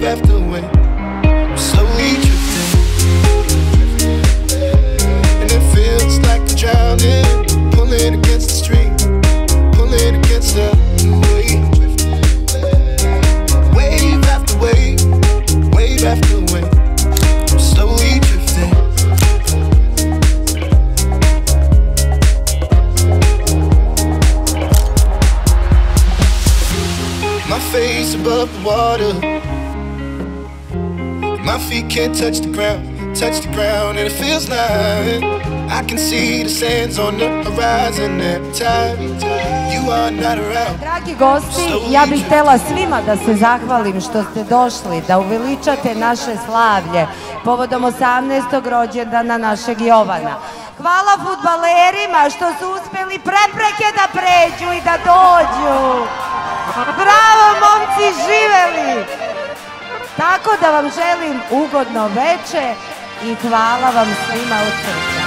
wave. Slowly drifting, and it feels like I'm drowning, pulling against the pulling against the wave. Wave after wave, wave after wave, slowly drifting. My face above the water. My feet can't touch the ground, touch the ground, and it feels like I can see the sands on the horizon every time you are not. Dragi gosti, ja bih htjela svima da se zahvalim što ste došli, da uveličate naše slavlje povodom 18. rođendana našeg Jovana. Hvala futbalerima što su uspjeli prepreke da pređu i da dođu. Bravo momci, živeli! Tako da vam želim ugodno veče i hvala vam svima od srca.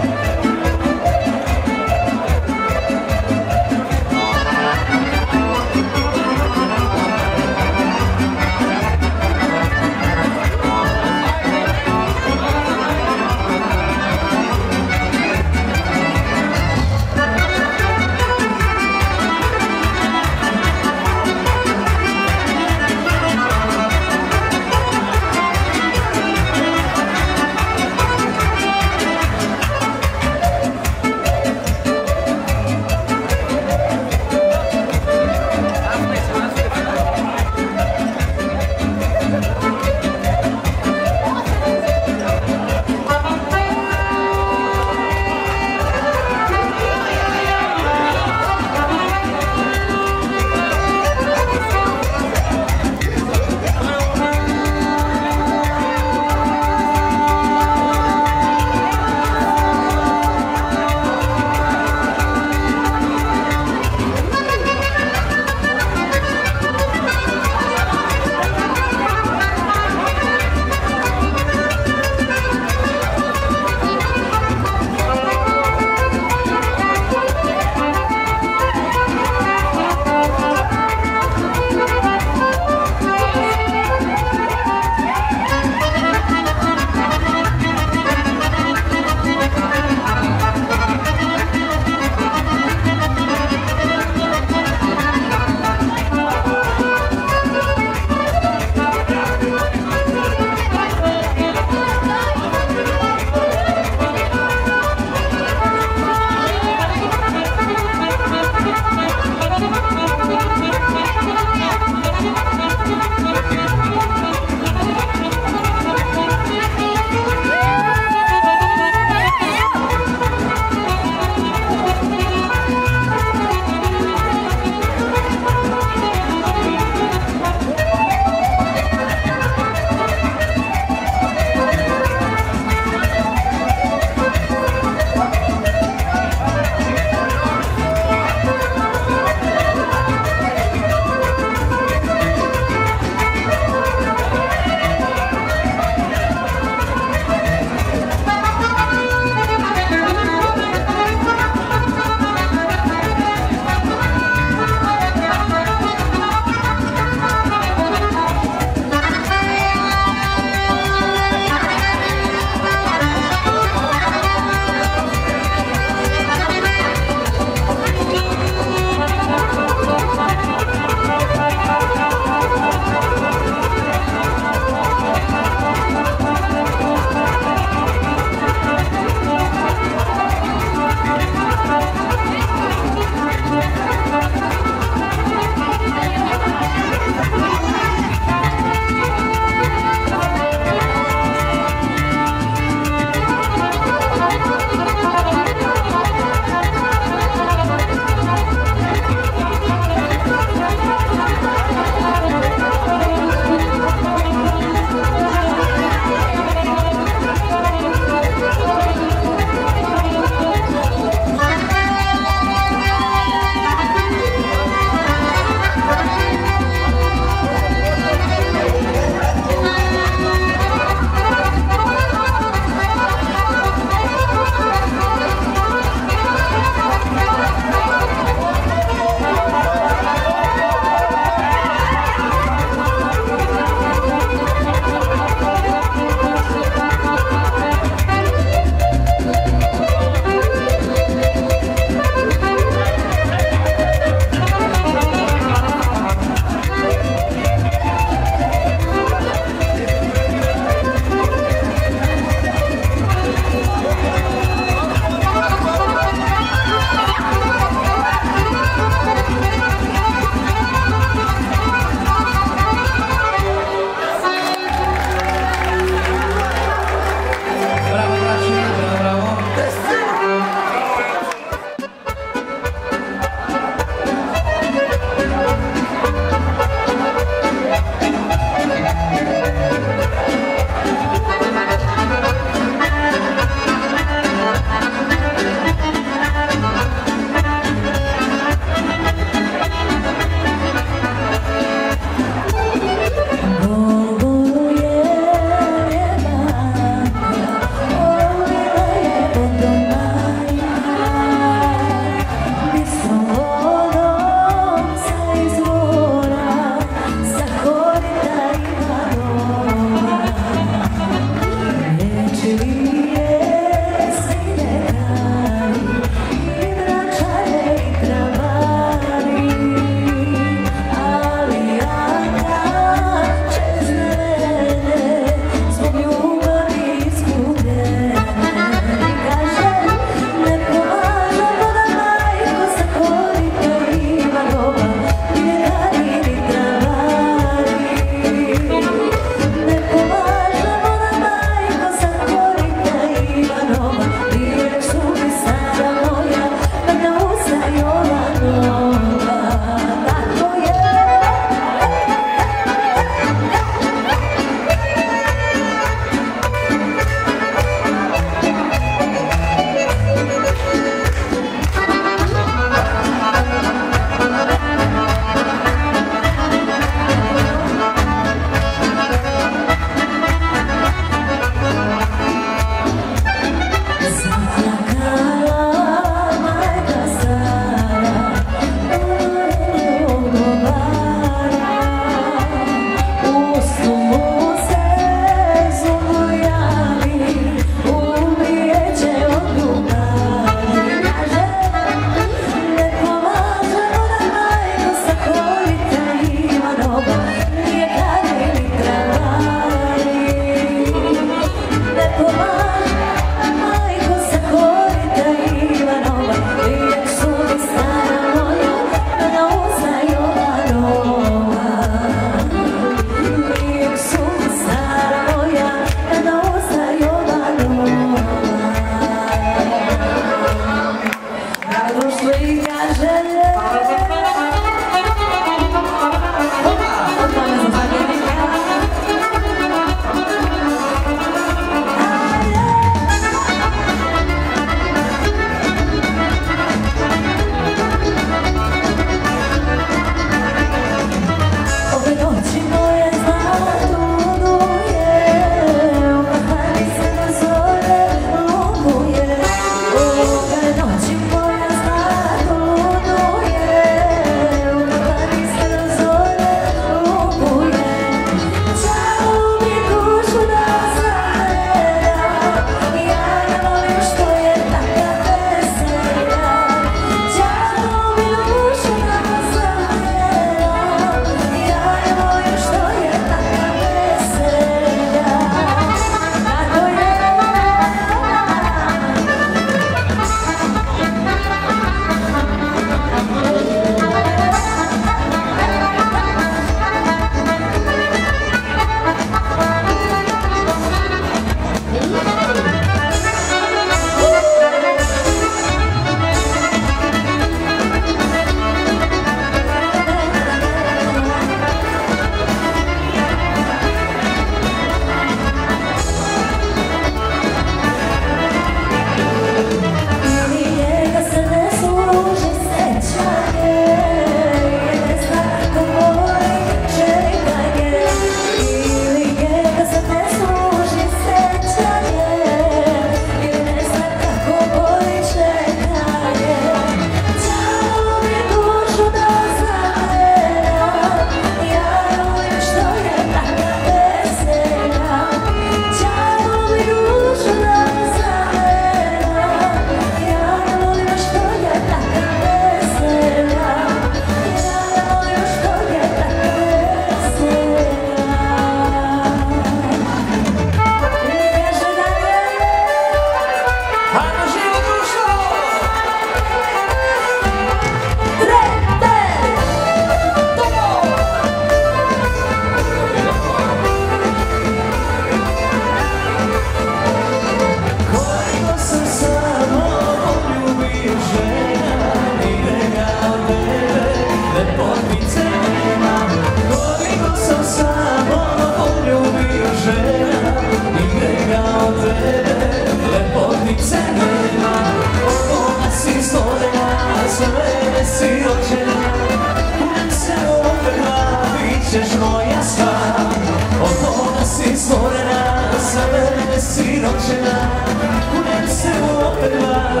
U opet dva,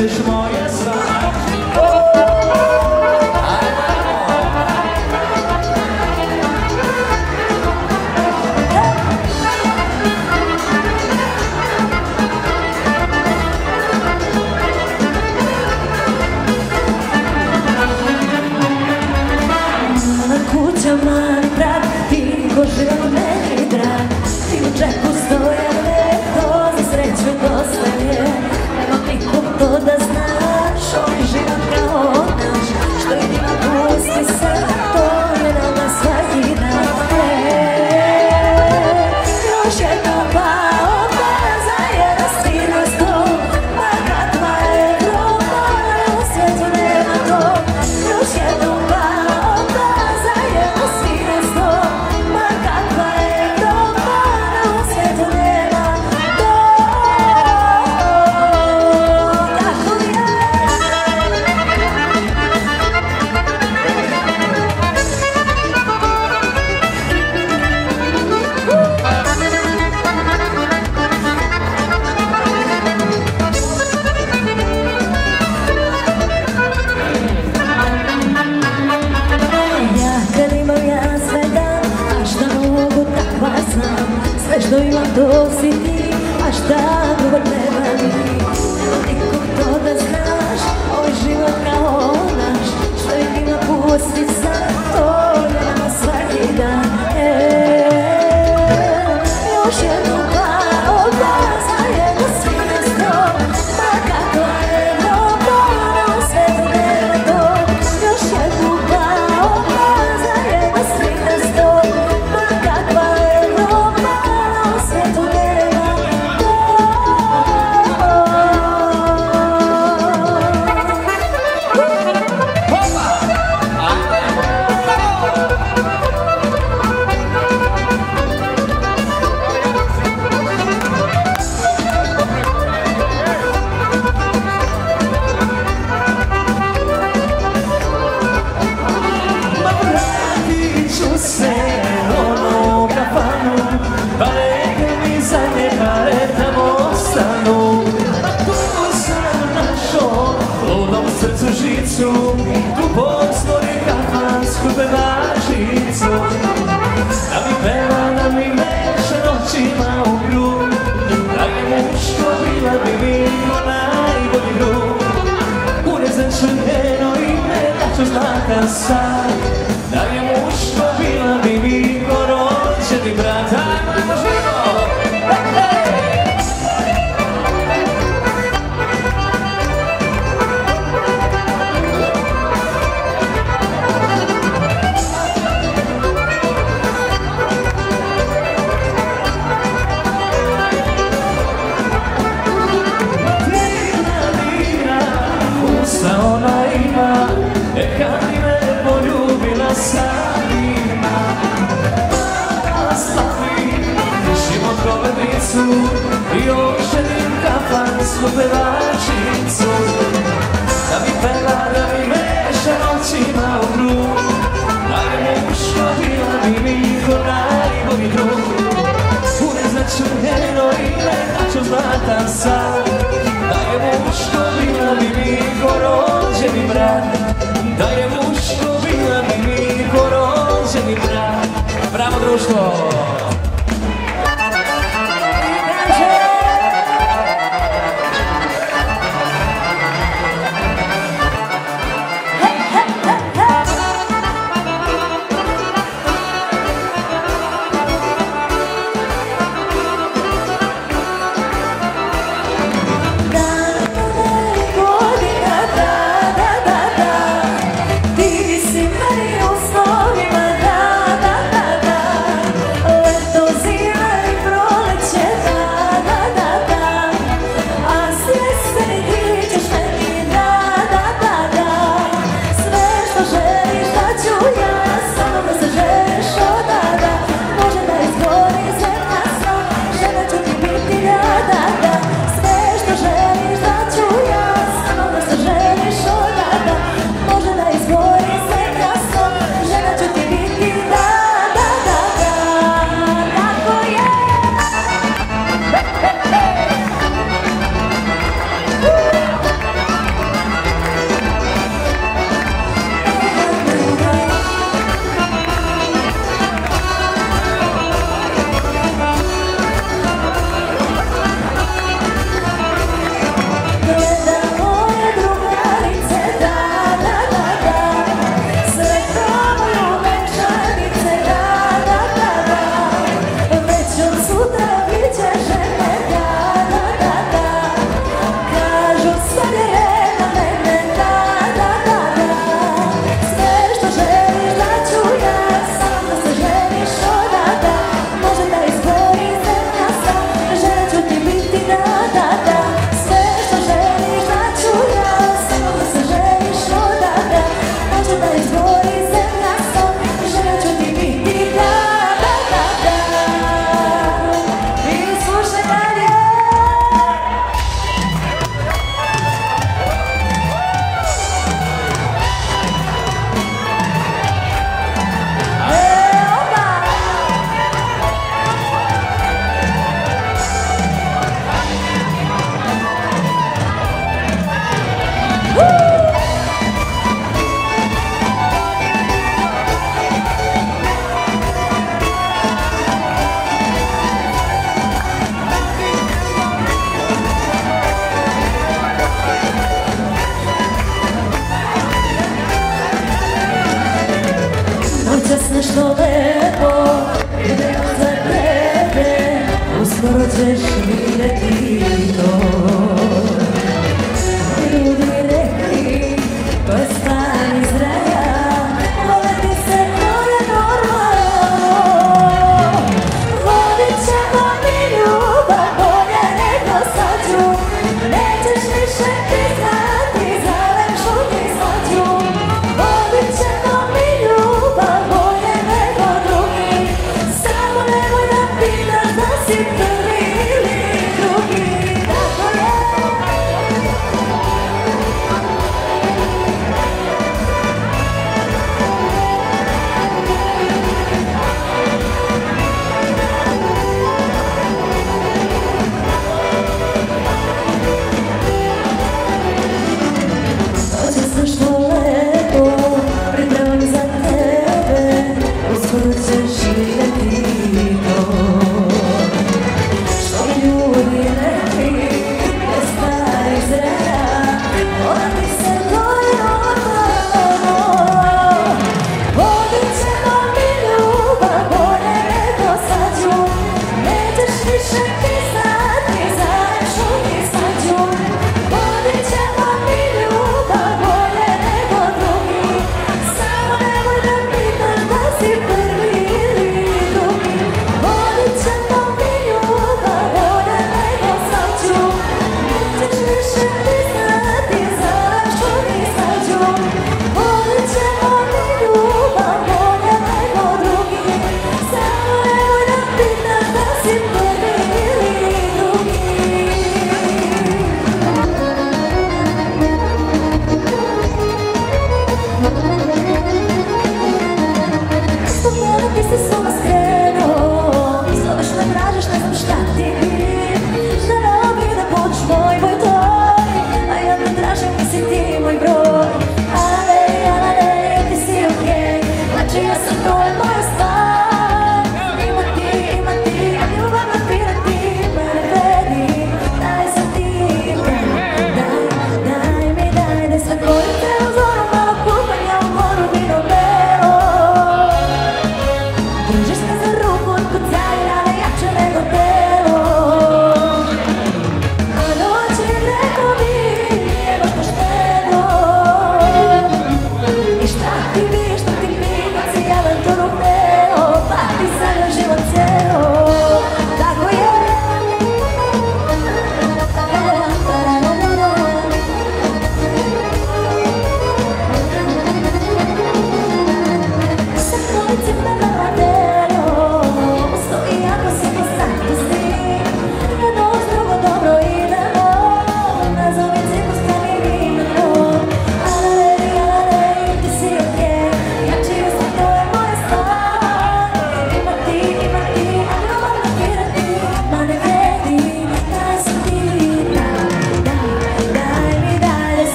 bit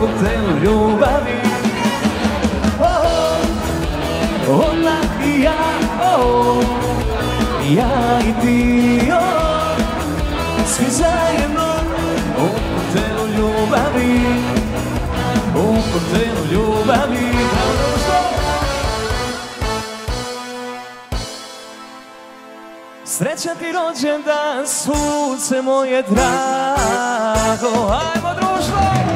koktel ljubavi oh, Ona i ja, ja i ti Svi zajedno u koktelu ljubavi U koktelu ljubavi Sreća ti rođendan, suce moje drago, ajmo društvo!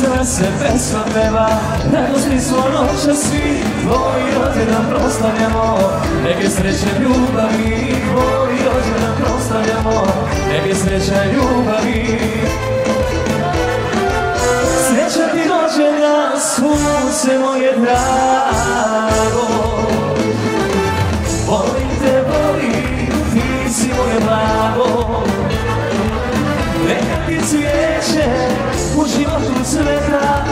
vesela se pesma peva Radost mi smo noća svi Tvoj nam proslavljamo. Neke sreće ljubavi Tvoj nam proslavljamo Neke sreće ljubavi. Sreća ti rođendan Sunce moje drago. Volim te, volim Ti si moje blago. Neka ti cvijeće u životu Sveta,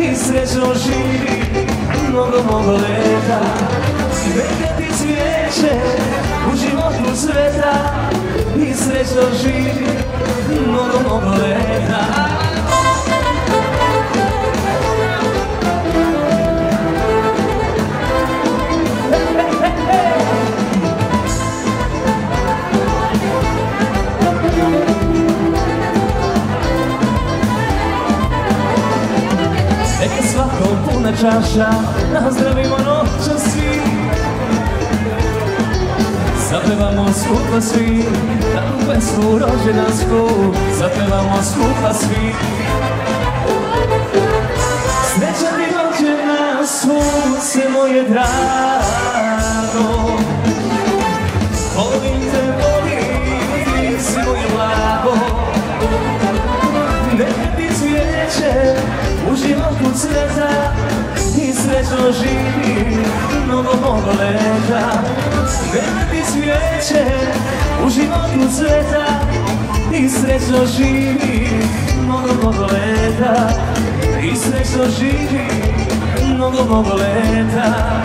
i srećno živi mnogo mnogo leta. Neka ti cvijeće u životu sveta i srećno živi mnogo mnogo leta. Puna čaša Nazdravimo noća svi. Zapevamo skupa svi Takvu pesmu rođendansku. Zapevamo skupa svi. Sreća ti rođena sunce moje drago. Volim te, volim, ti si moje blago. Neka ti cvijeće u životu cveta I srećno živi mnogo, mnogo leta Neka ti cvijeće u životu cveta I srećno živi mnogo, mnogo leta I srećno živi mnogo, mnogo leta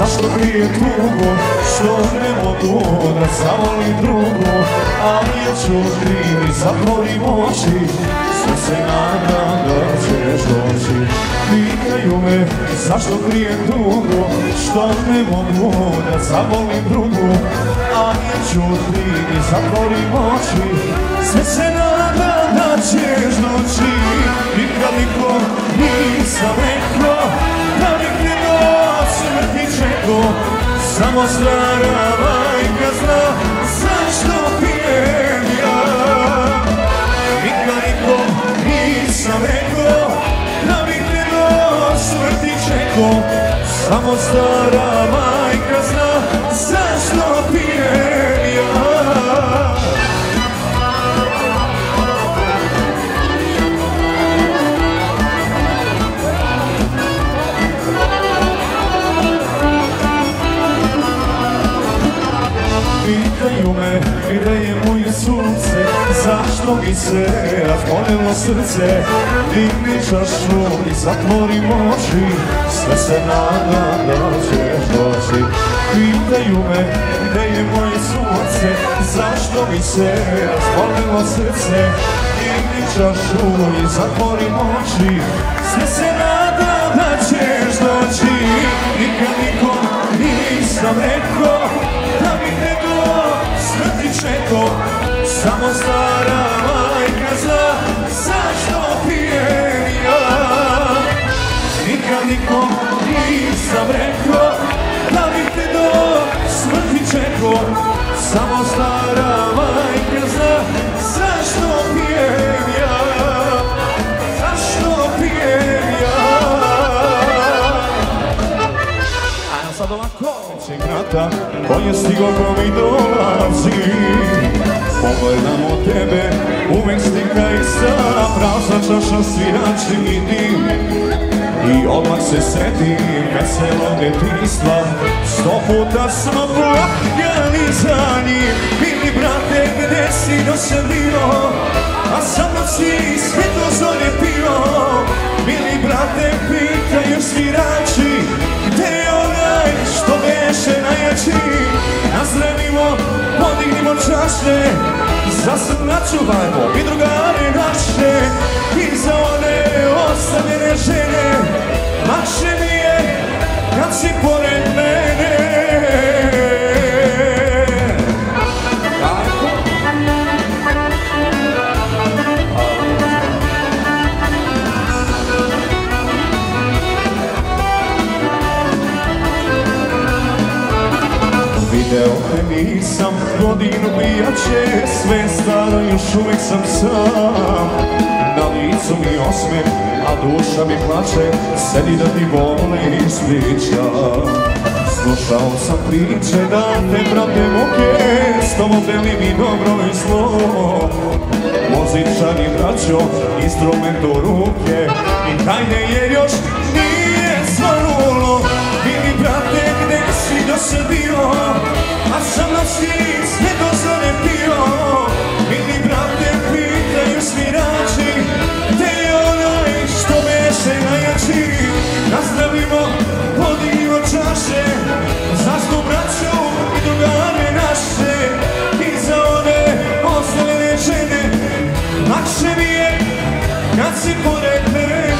Zašto mi je tugo što ne mogu da zavolim drugu Ali ja ću otkrivi, zatvorim oči Sve se nadam da ćeš doći. Pitaju me zašto prije dugo Što ne mogu da zavolim drugu Ali ja ću otkrivi, zatvorim oči Sve se nadam da ćeš doći. Nikad niko nisam rekao ti čego Samo stara majka zna Zašto pijem ja Nikad niko nisam rekao Da bih ne do smrti čekao Samo stara majka zašto mi se razboljelo srce. Digni čašu i zatvori oči. Sve se nada da ćeš doći. Pitaju me gdje je moje sunce. Zašto mi se razboljelo srce? Digni čašu i zatvori oči. Sve se nada da ćeš doći. Nikad nikom nisam rekao da mi smrti čekao Samo stara majka zna zašto pijem ja? Nikad nikom nisam rekao Da bi te do smrti čekao. Samo stara Čekrata On je stigo ko mi dolazi Pogledam od tebe Uvek slika ista Prazna čaša svirači i dim i odmah se setim veselog detinstva Sto puta smo plakali za njim. Mili brate, gde si do bio? A sa mnom si sve to pio. Mili brate, pitaju svirači beše najjači? Nazdravimo, podignimo čaše. Za sad načuvajmo i drugare naše. I za one ostavljene žene. Lakše mi je kad si pored mene nisam, godinu bijaće Sve staro, još uvijek sam sam. Na licu mi osmeh, a duša mi plače Sedi da ti voli ispriča Slušao sam priče da te prate muke S tobom delim i dobro i zlo. Muzičani braćo, instrument u ruke I hajde jer još nije brate do sad bio A sa mnom si sve do zore pio Vidi brate pitaju svirači Gde je onaj što beše najjači. Nazdravimo, podignimo čaše Za sto braću i drugare naše. I za one ostavljene žene Lakše mi je kad si pored mene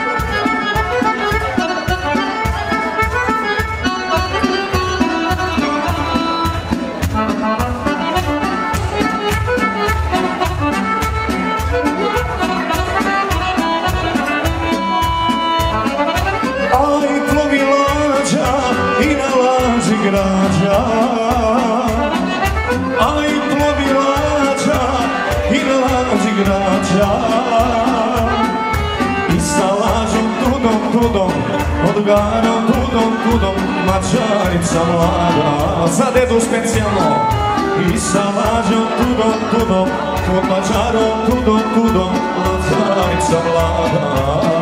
Odgarom tudom tudom Mačarica mlada Za dedu specijalno. I sa lađom tudom tudom Kod mačarom tudom tudom Mačarica mlada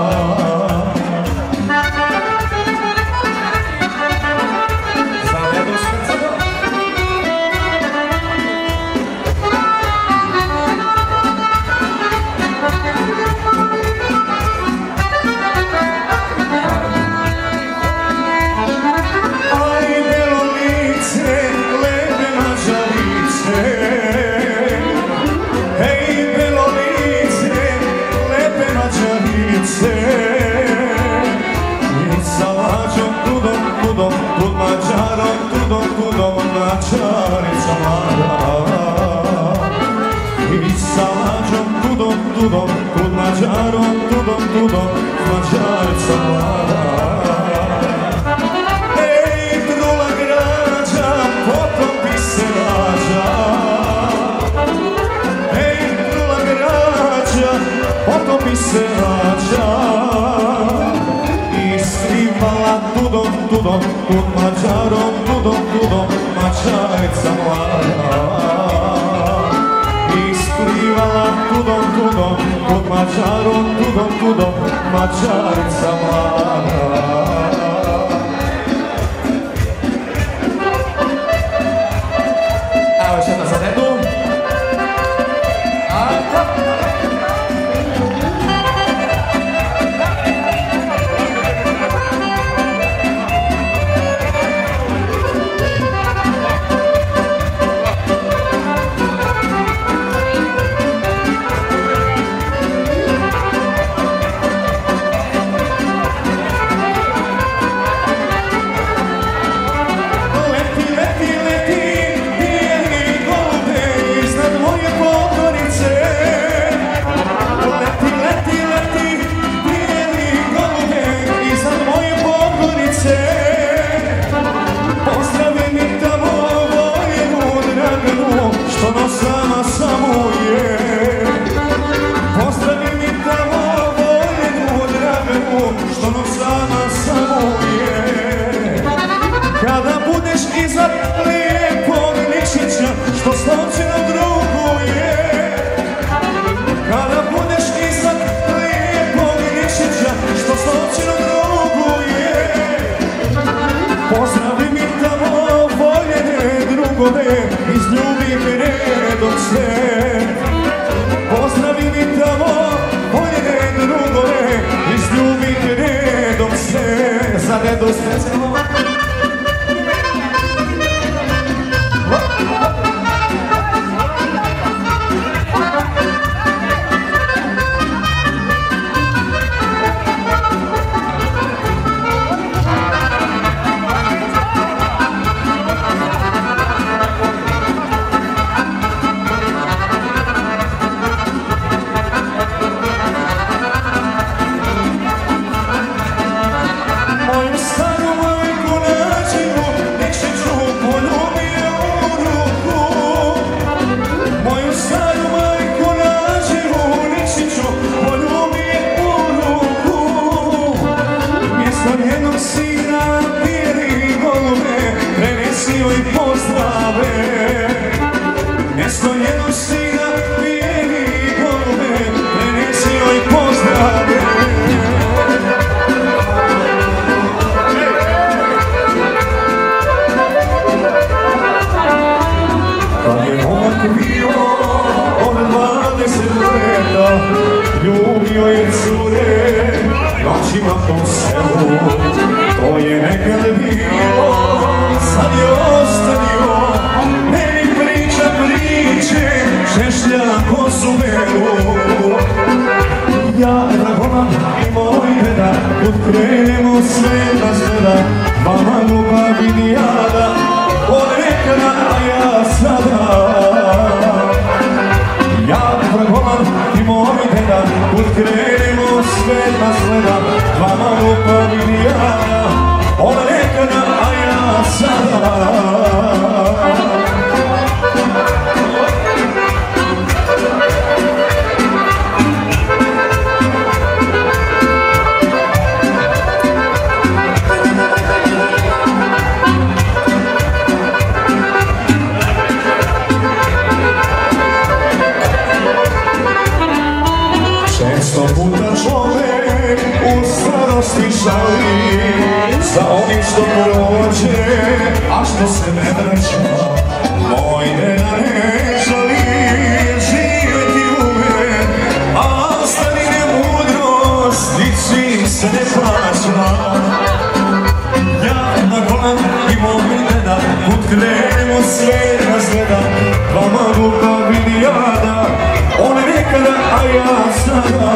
moja snaga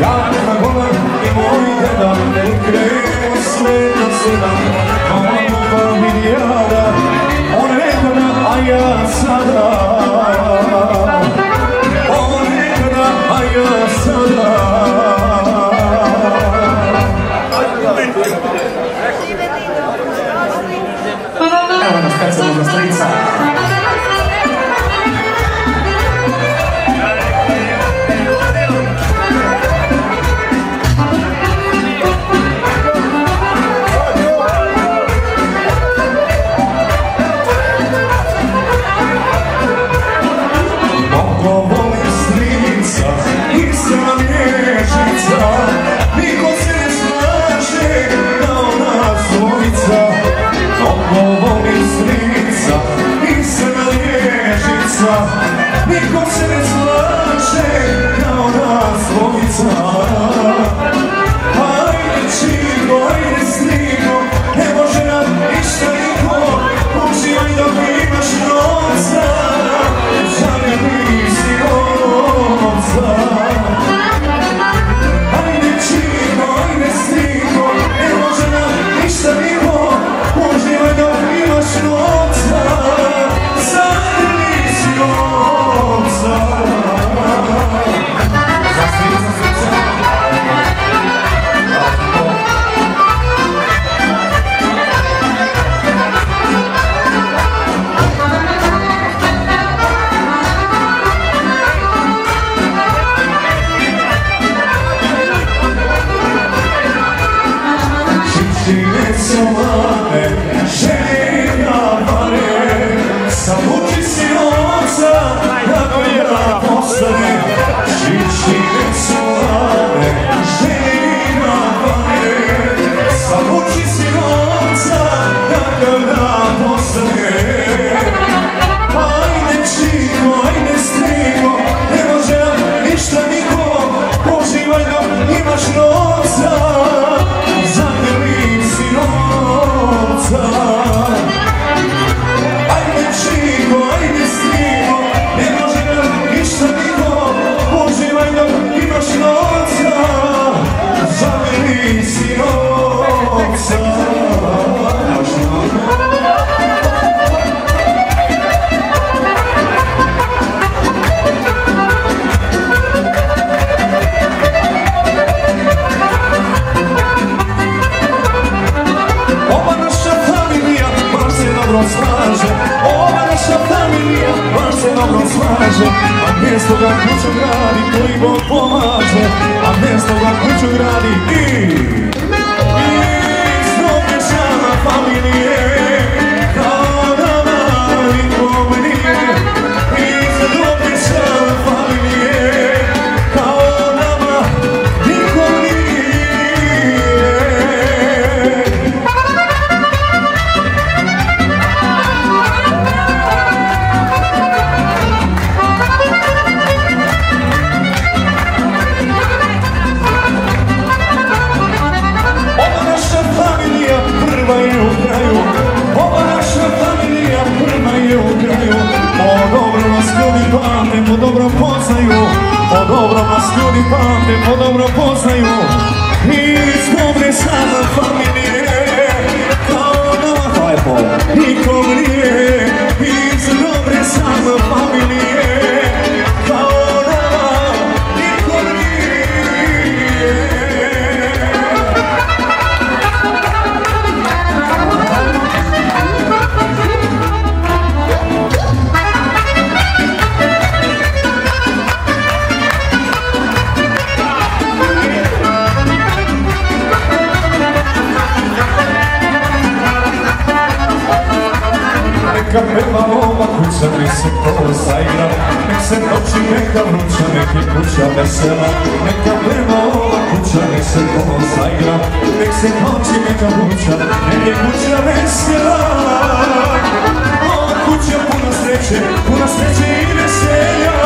Ja na golem i moj deda Krenu sveta sedam Ono milijada On nekada, a ja sada On Evo nas kad se možda Rob. slaže A mjesto ga kuću gradi koji Bog pomaže A mjesto ga kuću gradi i I znovi žena familije. ljudi pamte, podobno poznaju. I dobre sada familije Kao nama, nikom nije I dobre sada familije. Kad prema moma kuća mi se kolo zaigra. Nek se noći neka vruća, nek je kuća vesela. Neka prema moma kuća, nek se kolo zaigra. Nek se noći neka vruća, nek je kuća vesela. Ova kuća puna sreće, puna sreće i veselja.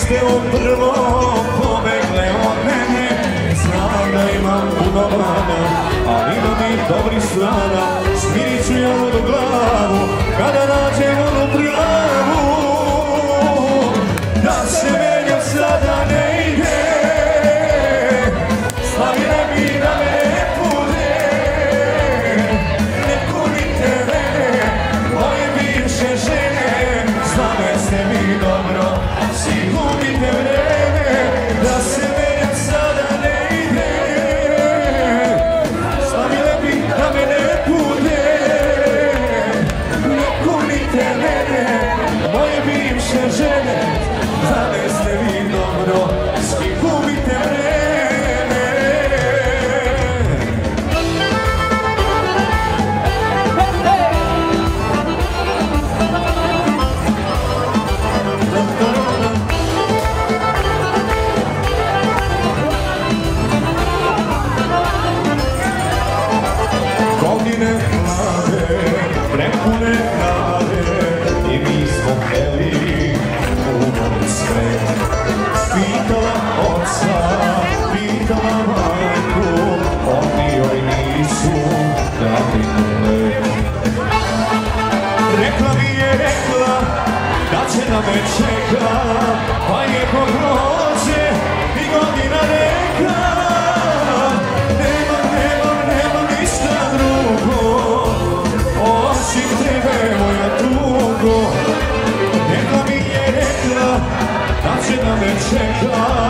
ste prvo pobegle od mene. Znam da imam puno mana, ali imam mi dobri strana. Smirit ću ja od glavu, kada nađem onu pravu. Da se me me čeka, pa lijepo prođe i godina neka. nema, nema, nema ništa drugo, osim tebe moja tugo. nema mi je rekla, da će da me čeka,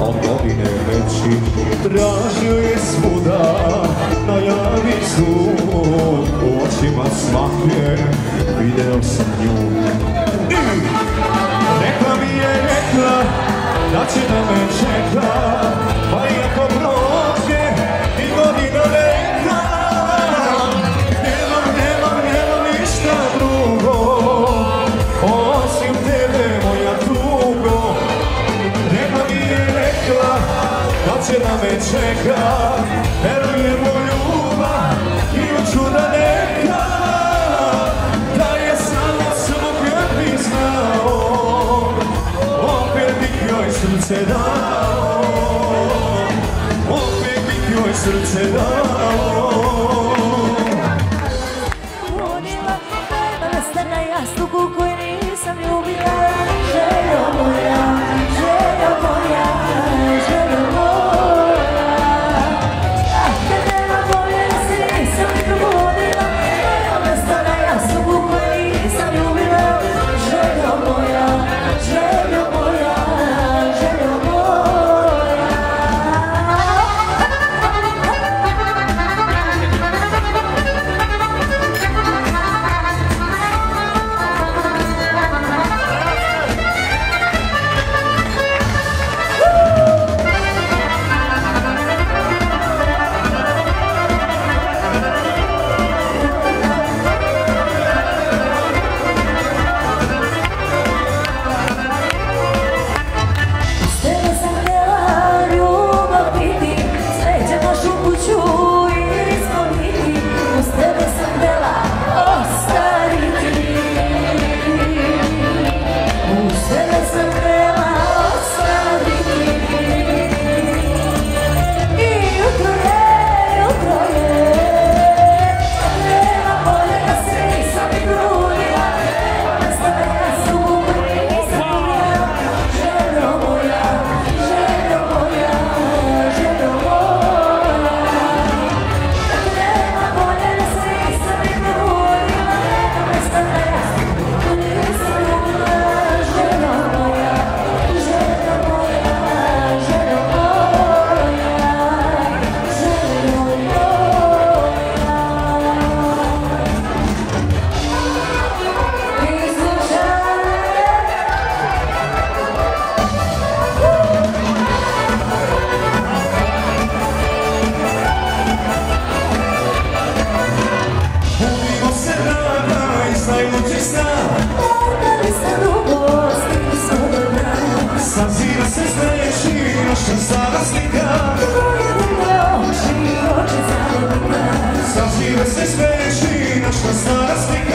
a godine veći Tražio je svuda na javicu U očima svake video sam nju. Rekla mi je, rekla da će da me čeka Pa iako broj večera me čeka. Verujem u ljubav i u čuda neka. Da je samo samo kad bi znao. Opet bih joj srce dao. Opet bih joj srce dao. Ponila koju nisam ljubila Željo moja, željo moja. sestra. Ona mi se naša stara slika? Se naša stara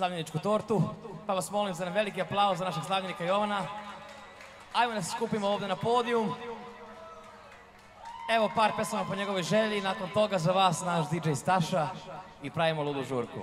slavljeničku tortu, pa vas molim za veliki aplauz za našeg slavljenika Jovana. Ajmo da se skupimo ovdje na podijum. Evo par pesama po njegovoj želji, nakon toga za vas naš DJ Staša i pravimo ludu žurku.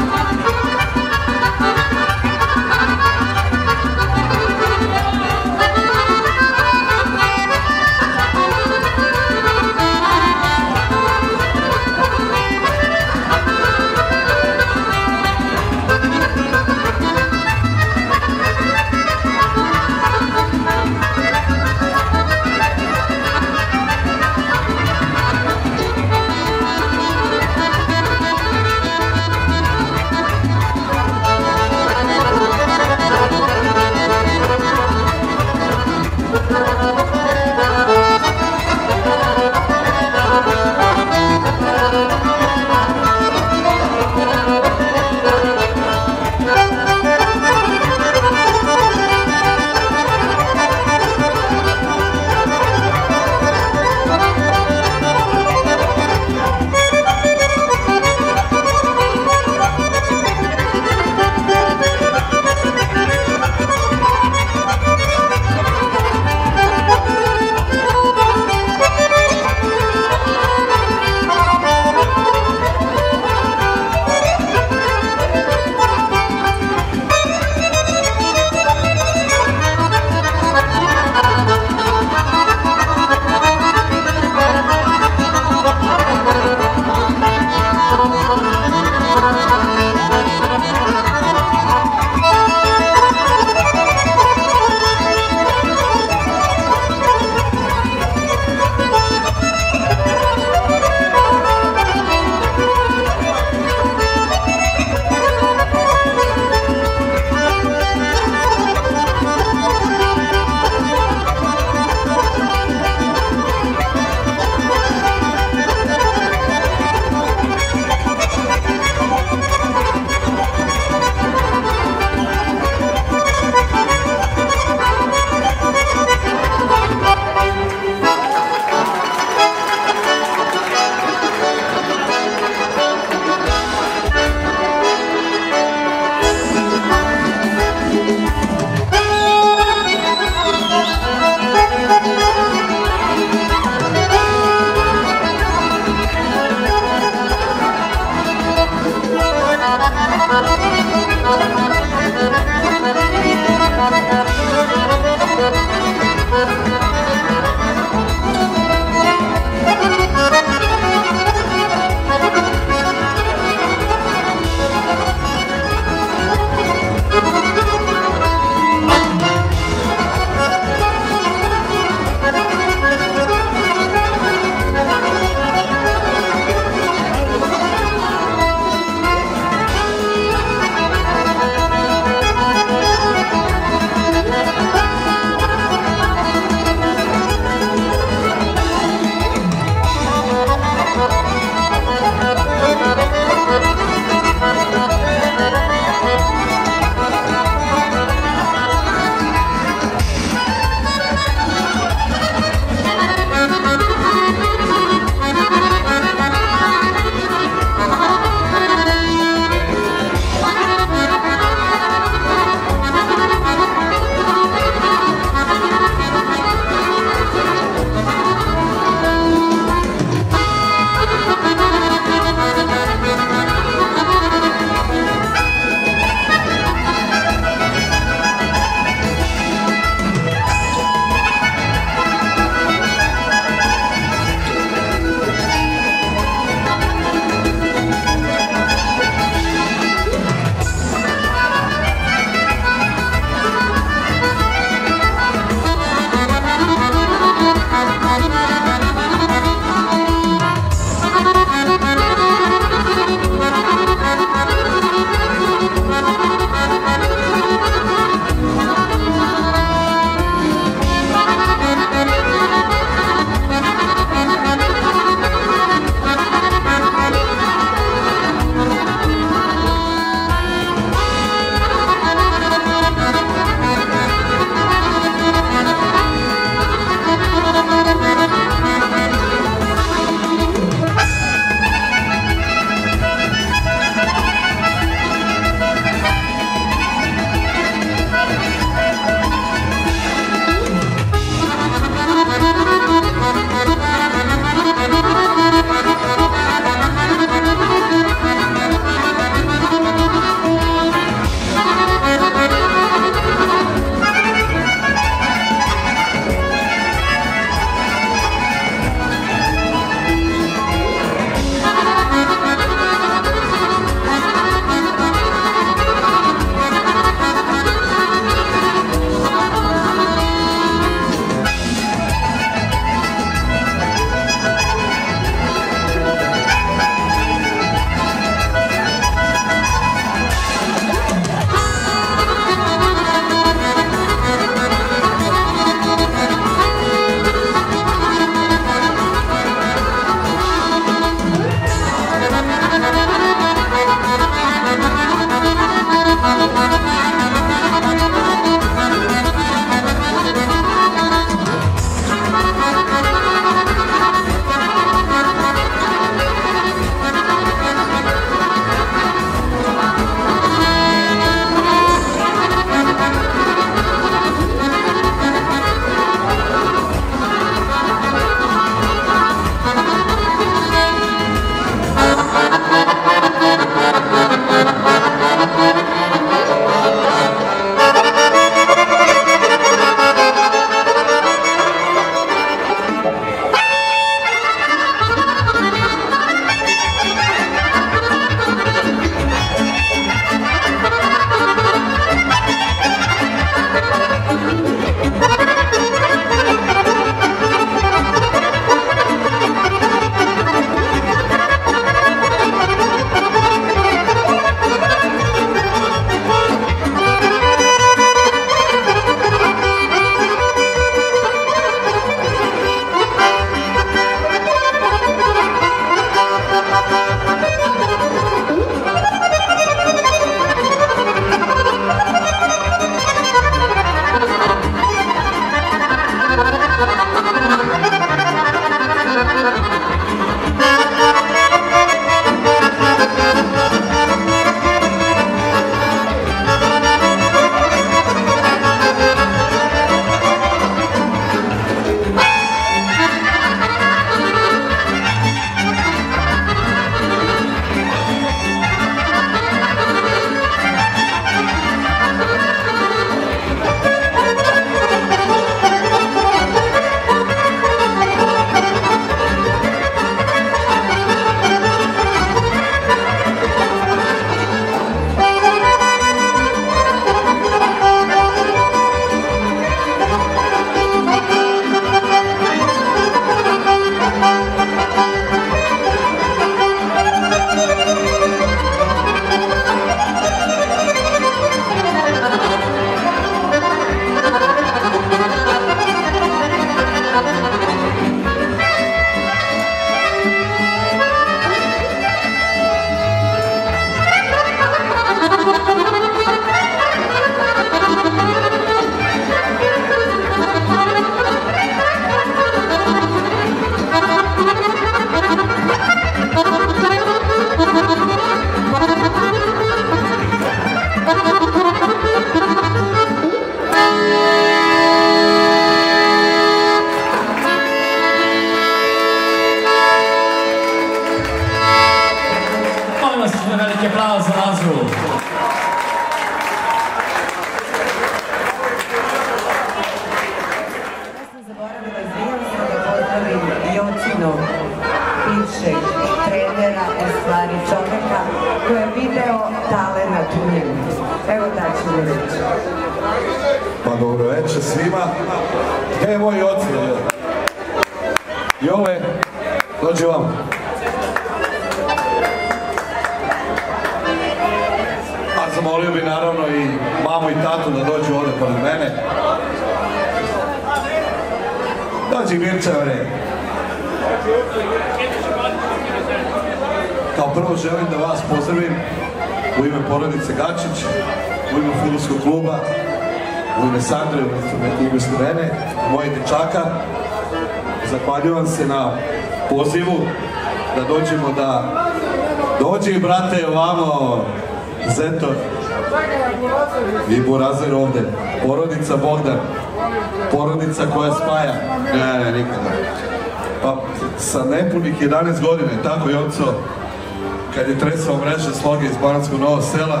Banatskog Novog sela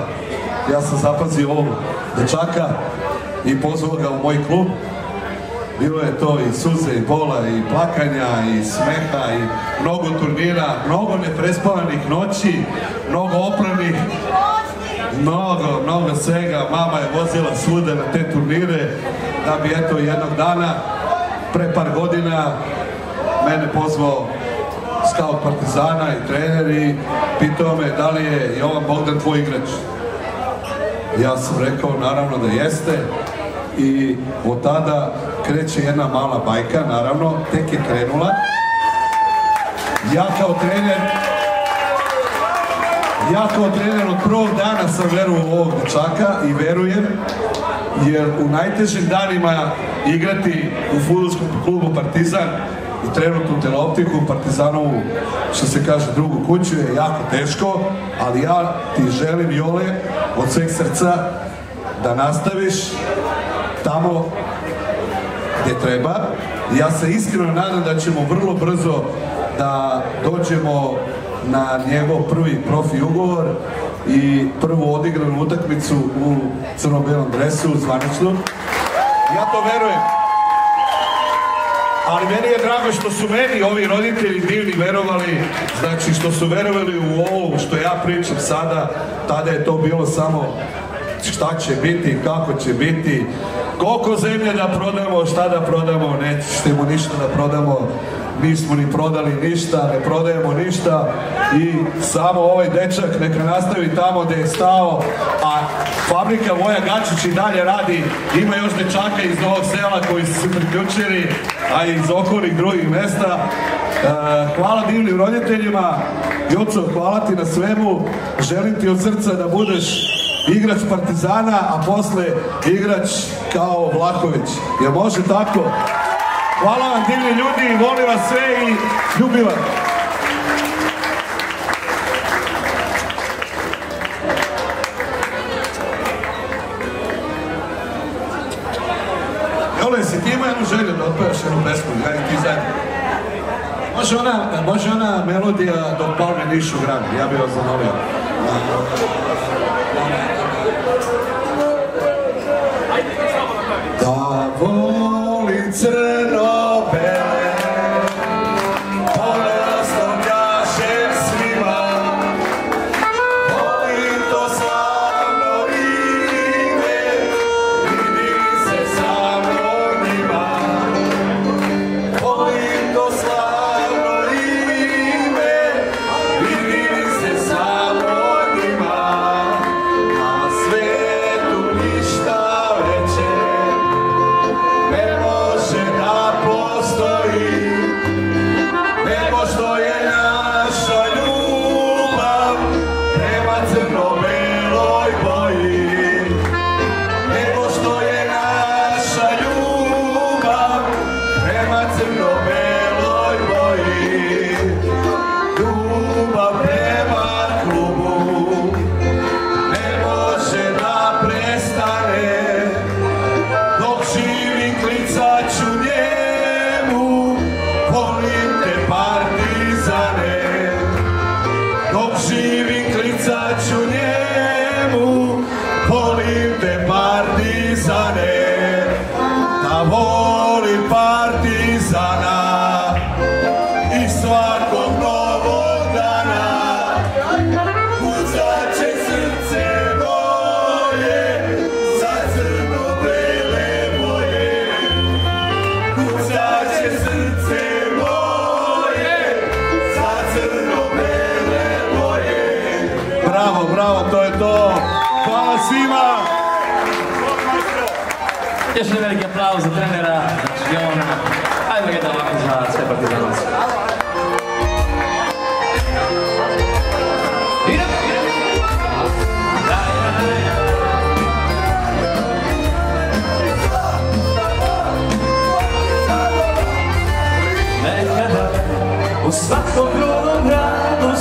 ja sam zapazio ovog dečaka i pozvao ga u moj klub bilo je to i suze i bola i plakanja i smeha i mnogo turnira, mnogo neprespavanih noći, mnogo opranih, mnogo, mnogo svega. Mama je vozila svuda na te turnire da bi eto jednog dana, pre par godina, mene pozvao scout Partizana i trener i pitao me da li je Jovan Bogdan tvoj igrač. Ja sam rekao naravno da jeste i od tada kreće jedna mala bajka, naravno, tek je krenula. Ja kao trener, ja kao trener od prvog dana sam verovao ovog dečaka i verujem, jer u najtežim danima igrati u futbolskom klubu Partizan i trenutnu teleoptiku Partizanovu, što se kaže drugu kuću, je jako teško, ali ja ti želim, Jole, od sveg srca, da nastaviš tamo gdje treba. Ja se iskreno nadam da ćemo vrlo brzo da dođemo na njegov prvi profi ugovor i prvu odigranu utakmicu u crno-belom dresu, zvanično. Ja to verujem. Ali meni je drago što su meni ovi roditelji divni verovali, znači što su verovali u ovo što ja pričam sada, tada je to bilo samo šta će biti, kako će biti, koliko zemlje da prodamo, šta da prodamo, nećemo ništa da prodamo, nismo ni prodali ništa, ne prodajemo ništa i samo ovaj dečak neka nastavi tamo gdje je stao, a fabrika Voja Gačić i dalje radi, ima još dečaka iz Novog sela koji su se priključili, a iz okolnih drugih mesta. E, hvala divnim roditeljima, Joco, hvala ti na svemu, želim ti od srca da budeš igrač Partizana, a posle igrač kao Vlaković. Jel može tako? Hvala vam divni ljudi, volim vas sve i ljubim vas. Jole, si ti ima jednu želju da otpevaš jednu pesmu, i ti zajedno. Može ona, može ona melodija dok palme nišu grani, ja bih vas zamolio. Da voli considering all.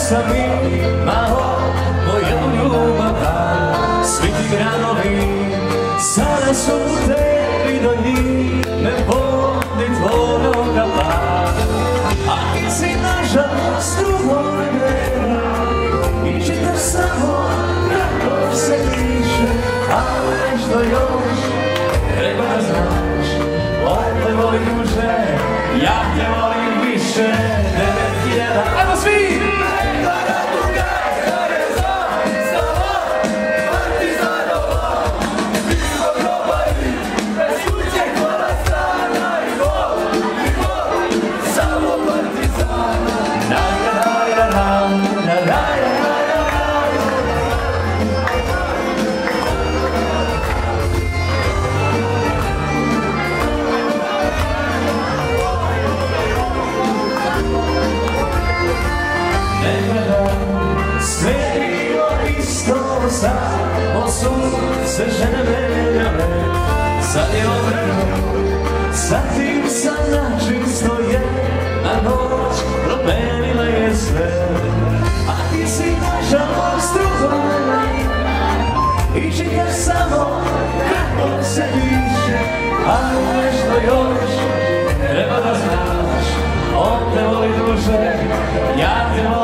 Sam imao moju ljubav Svi ti granovi sada su tebi do njih Ne vodi tvojoga A ti si nažalost drugoj nema I čitaš samo kako se piše A nešto još treba da znaš On te voli duže, ja te volim više Devet hiljada, ajmo svi! Se žene menjale Sad je obrano, sad tim sam način stoje. Na noć promenila je sve. A ti si nažalost drugome I čekaš samo kako se piše A nešto još treba da znaš. On te voli duže, ja te volim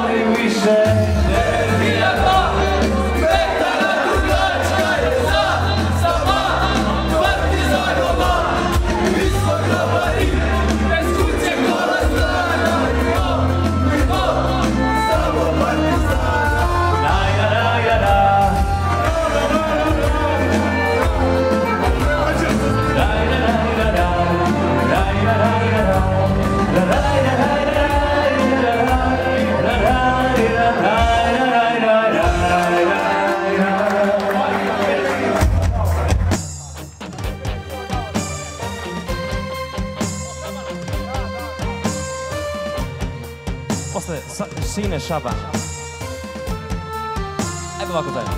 Sine Šaban. Ajmo ovako zajedno.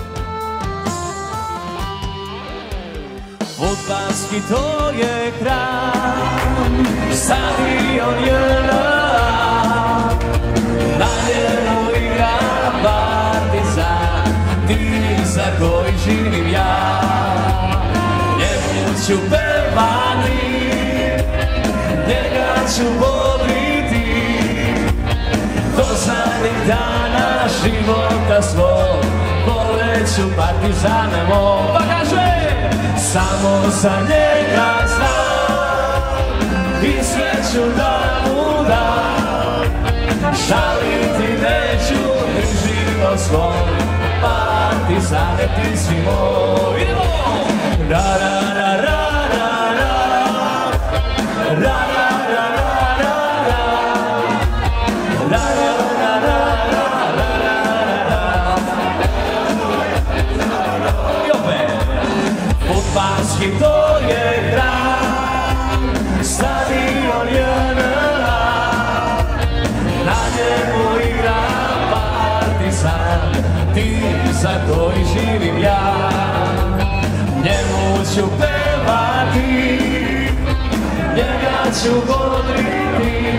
Futbalski to je kraj, stadion JNA, na njemu igra Partizan, tim za koji živim ja. Njemu ću pevati, njega ću bodriti, dana života svog. Voleću partizane mog Pa kaže Samo za njega znam. I sve ću da mu dam. Šaliti neću ni život svoj. Partizane ti si moj Idemo! Ra ra ra ra Ra ra. Ra ću pevati Njega ću godriti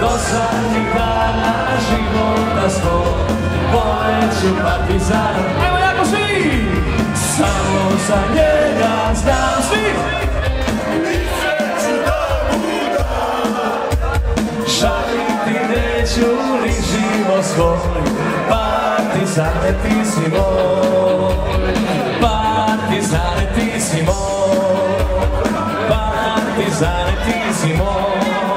do zadnjih dana života svog Voleću partizan Evo jako svi! Samo za njega znam svi! Šaliti neću ni život svoj Partizane ti si moj Partizane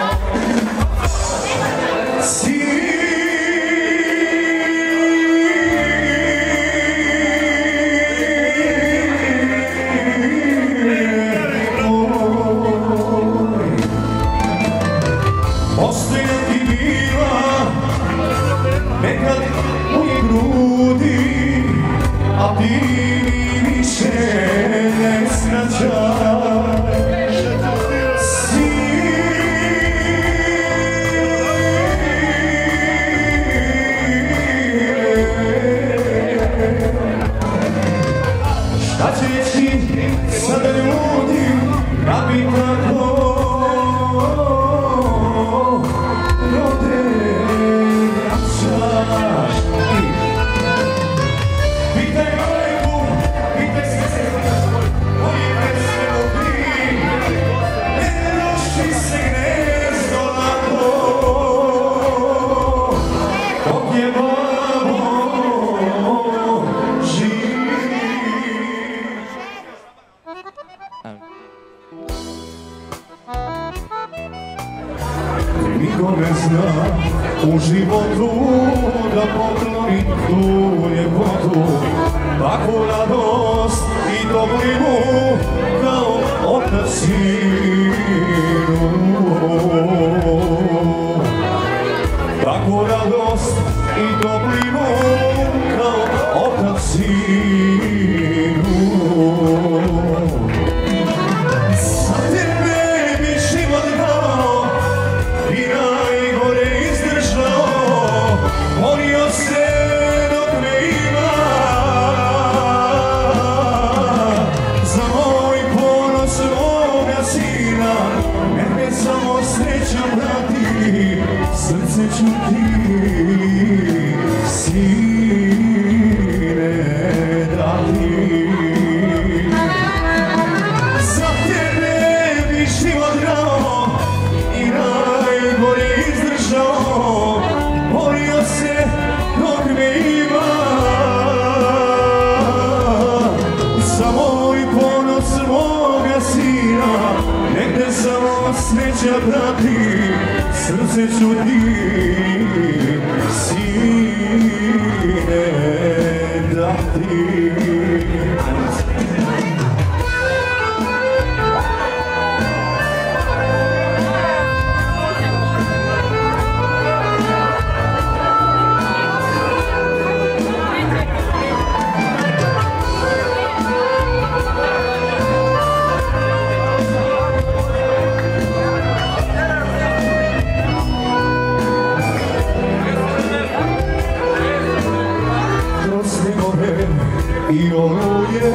i oluje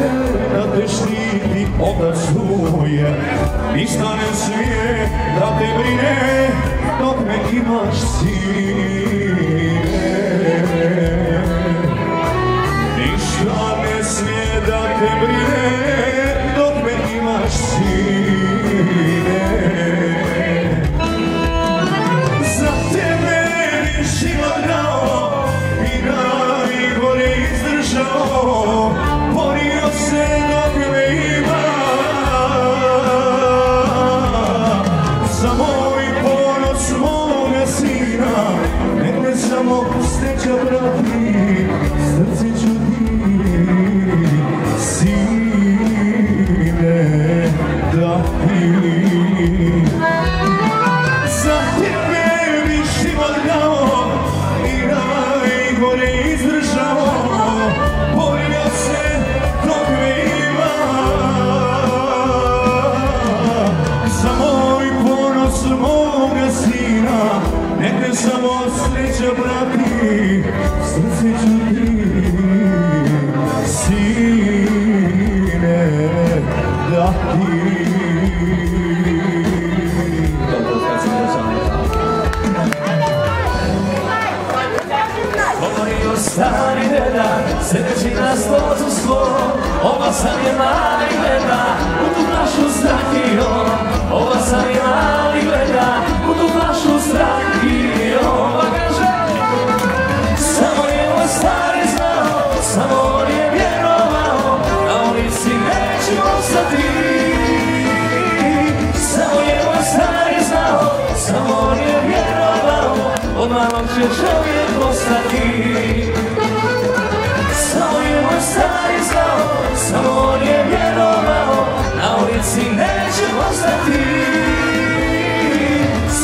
da te štiti otac struje ništa ne smije da te brine dok me imaš sine sedeći na stolcu svom Ova sam je mali gleda, u tu i on. Ova sam je mali gleda, u tu i on. Pa kaže, samo je moj stari znao, samo on je vjerovao Na ulici neću ostati. Samo je moj stari znao, samo on je vjerovao Od malog će čovjek postati stari znao, samo on je vjerovao, na.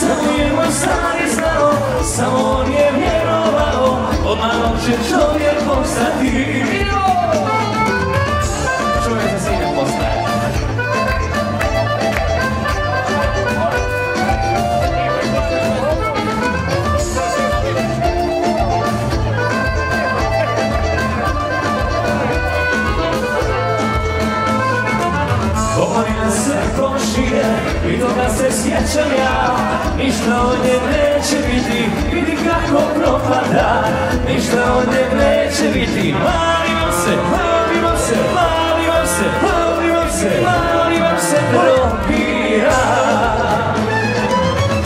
Samo je moj samo on je vjerovao, od malog će čovjek komšije I toga se sjećam ja. Ništa od nje neće biti. Vidi kako propada. Ništa od nje neće biti. Malim se, malim se, malim se, malim se, malim se Propira.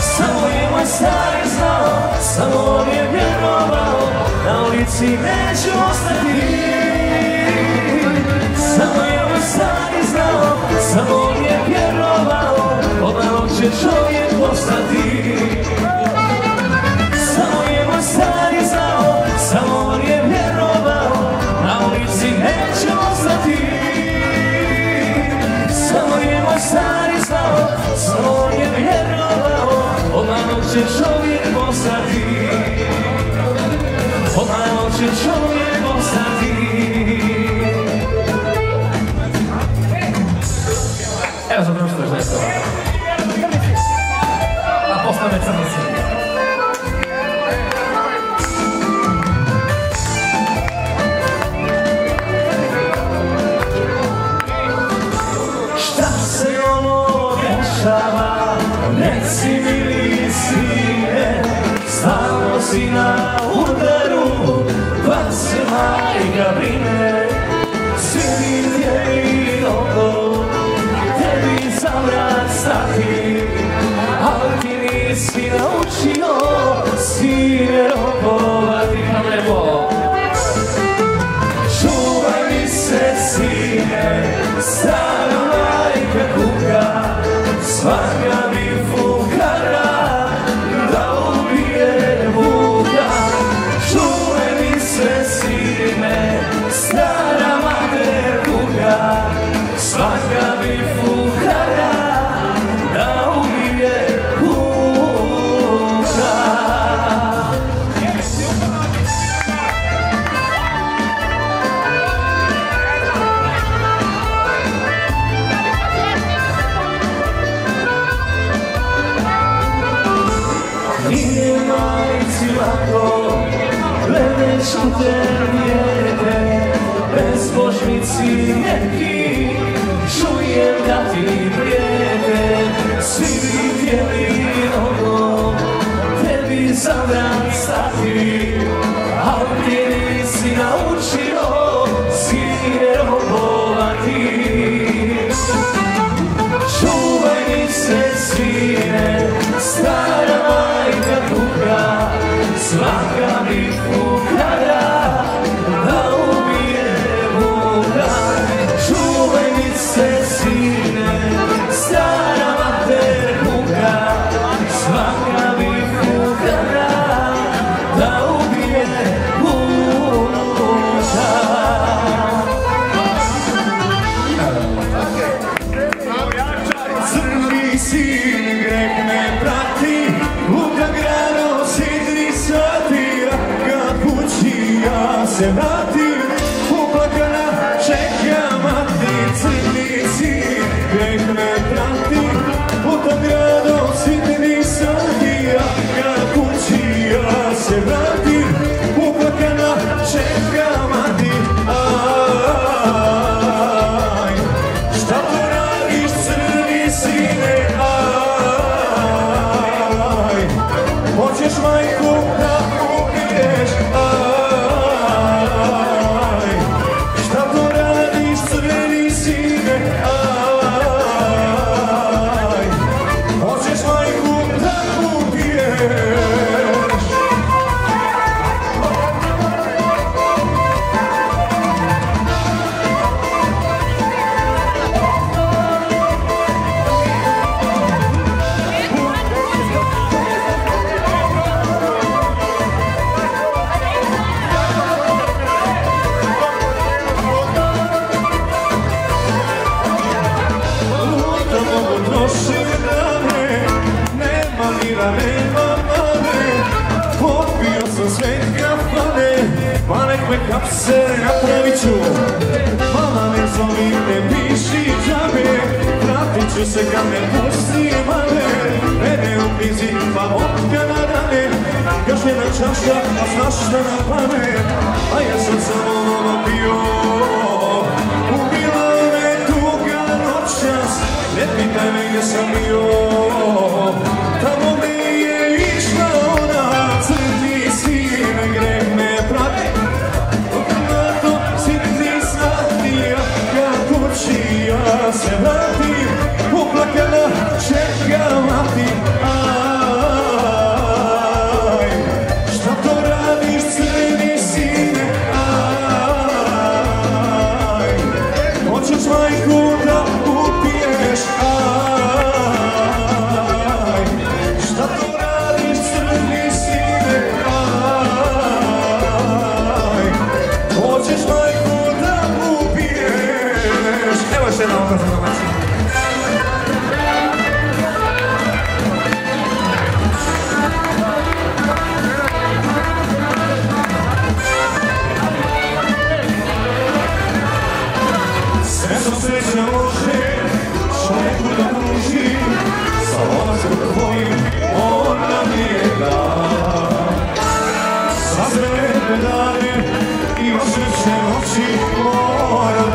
Samo je moj stari znao Samo on je vjerovao Na ulici neće ostati. Samo je moj stari znao samo je vjerovao Od malog će čovjek postati. Samo je moj stari znao, samo on je vjerovao Na ulici neće ostati. Samo je moj stari znao, samo on je vjerovao Od malog će čovjek postati. Od malog će čovjek A postane crnici. Šta 아. Tebi me pusti mane, mene u krizi, pa opka na rane, još jedna čaša, a znaš šta na pamet, a ja sam samo pio. Ubila me tuga noćas, ne pitaj me gdje sam bio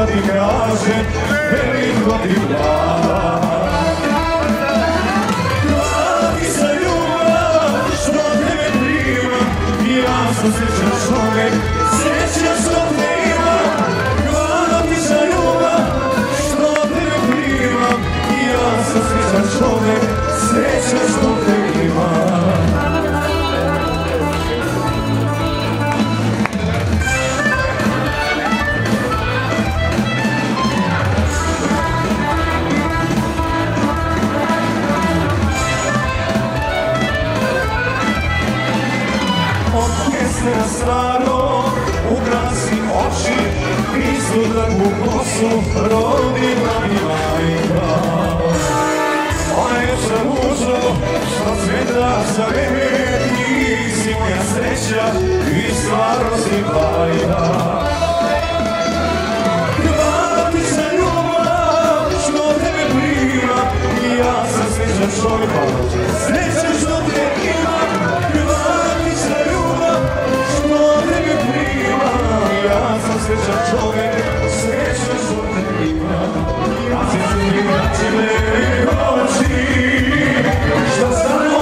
da ti kažem, veliko ti hvala. Hvala ti za ljubav, što tebe primam, ja sam srećan čovjek, srećan što te imam. Ti za ljubav, što tebe primam, ja sam srećan čovjek, srećan što te imam. Istu takvu kosu rodila mi majka. Ona je žalužo, što sveta za mene, ti si moja sreća i stvarnosti bajka. Hvala ti za ljubav, što tebe prima, ja sam srećan čovjek, ja sam srećan čovjek, srećan što te imam. A svi su mi vraćile koči, šta stanu